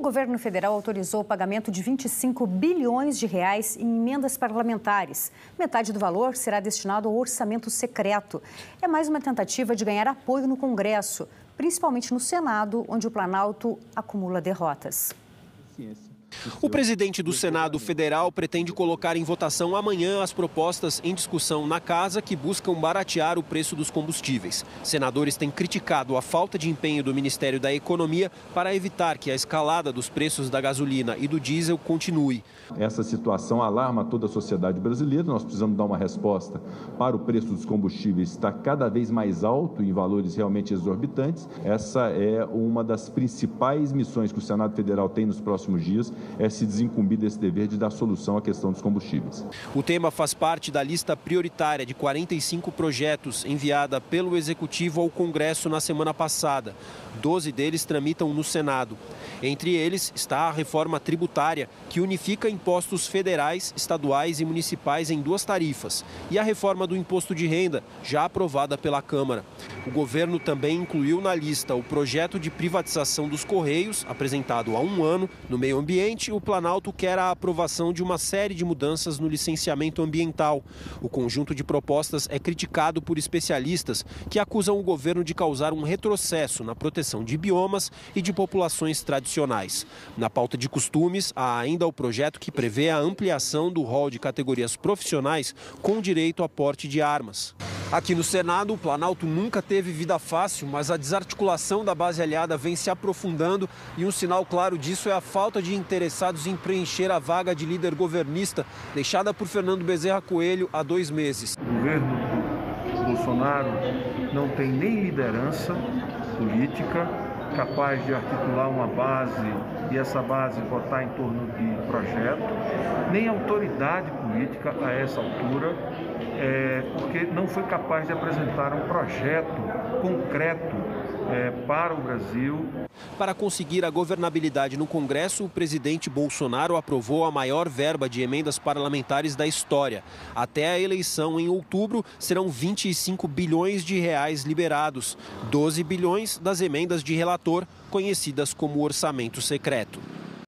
O governo federal autorizou o pagamento de 25 bilhões de reais em emendas parlamentares. Metade do valor será destinado ao orçamento secreto. É mais uma tentativa de ganhar apoio no Congresso, principalmente no Senado, onde o Planalto acumula derrotas. Ciência. O presidente do Senado Federal pretende colocar em votação amanhã as propostas em discussão na casa que buscam baratear o preço dos combustíveis. Senadores têm criticado a falta de empenho do Ministério da Economia para evitar que a escalada dos preços da gasolina e do diesel continue. Essa situação alarma toda a sociedade brasileira. Nós precisamos dar uma resposta para o preço dos combustíveis estar cada vez mais alto em valores realmente exorbitantes. Essa é uma das principais missões que o Senado Federal tem nos próximos dias é se desincumbir desse dever de dar solução à questão dos combustíveis. O tema faz parte da lista prioritária de 45 projetos enviada pelo Executivo ao Congresso na semana passada. Doze deles tramitam no Senado. Entre eles está a reforma tributária, que unifica impostos federais, estaduais e municipais em duas tarifas, e a reforma do imposto de renda, já aprovada pela Câmara. O governo também incluiu na lista o projeto de privatização dos Correios, apresentado há um ano. No meio ambiente, o Planalto quer a aprovação de uma série de mudanças no licenciamento ambiental. O conjunto de propostas é criticado por especialistas que acusam o governo de causar um retrocesso na proteção de biomas e de populações tradicionais. Na pauta de costumes, há ainda o projeto que prevê a ampliação do rol de categorias profissionais com direito a porte de armas. Aqui no Senado, o Planalto nunca teve vida fácil, mas a desarticulação da base aliada vem se aprofundando e um sinal claro disso é a falta de interessados em preencher a vaga de líder governista deixada por Fernando Bezerra Coelho há dois meses. O governo Bolsonaro não tem nem liderança política capaz de articular uma base e essa base votar em torno de projeto, nem autoridade política a essa altura é, porque não foi capaz de apresentar um projeto concreto é, para o Brasil. Para conseguir a governabilidade no Congresso, o presidente Bolsonaro aprovou a maior verba de emendas parlamentares da história. Até a eleição em outubro, serão 25 bilhões de reais liberados, 12 bilhões das emendas de relator, conhecidas como orçamento secreto.